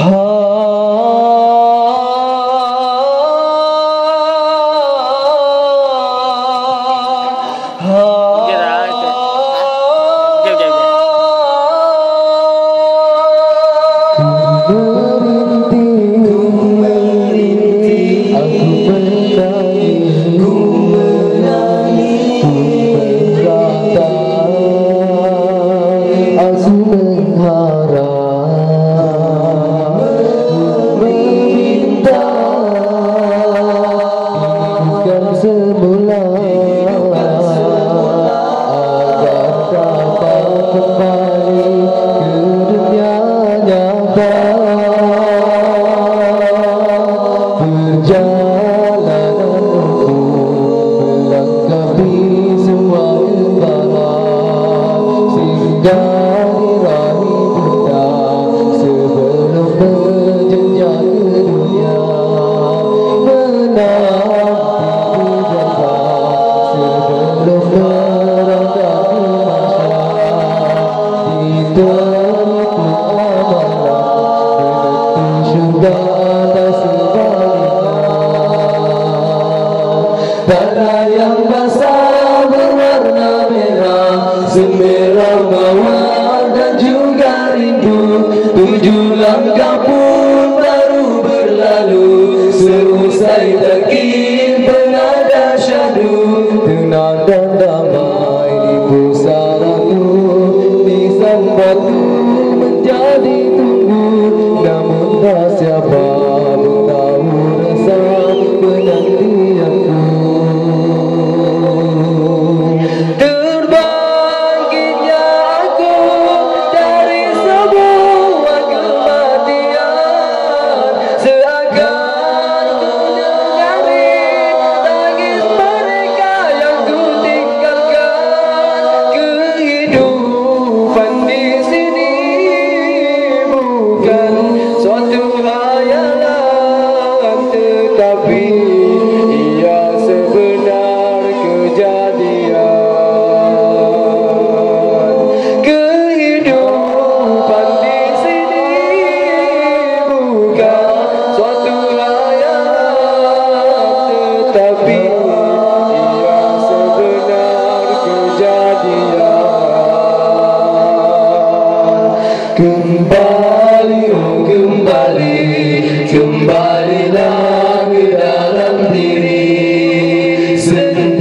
love. Tanda yang besar yang berwarna merah Semerah bawah dan juga rindu. Tujuh langkah pun baru berlalu Seusai takin penada syadu Tenang dan damai.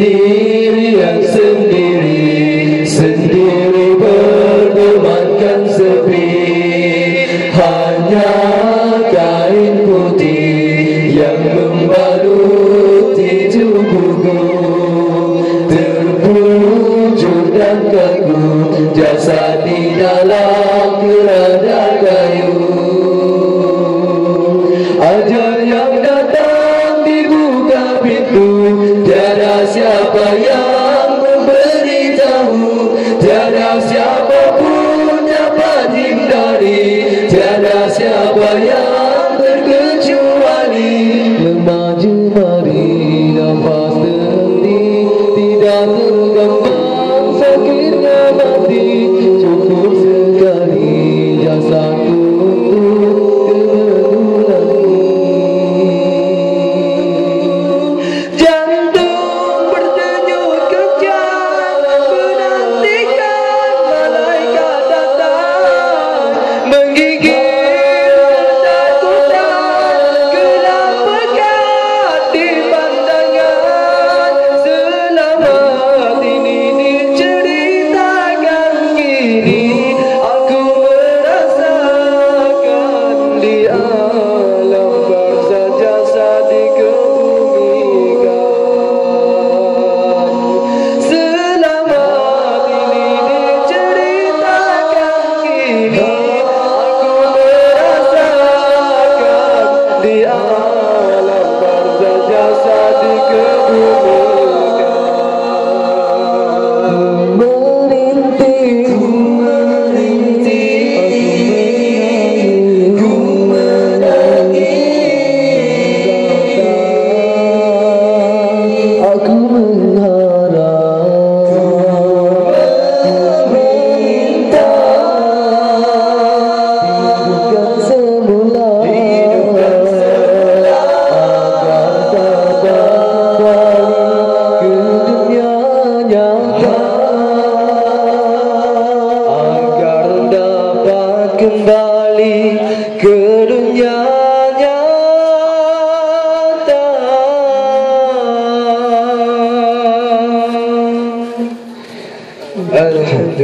sendiri yang sendiri sendiri berdebatkan sepi. Hanya kain putih yang membaluti tubuhku terpujuk dan kaku jasad beri tahu Tiada siapa pun dapat hindari Tiada siapa yang terkecuali Memaju mari nafas terhenti Tidak tergambar sakitnya mati. Cukup sekali jasaku 여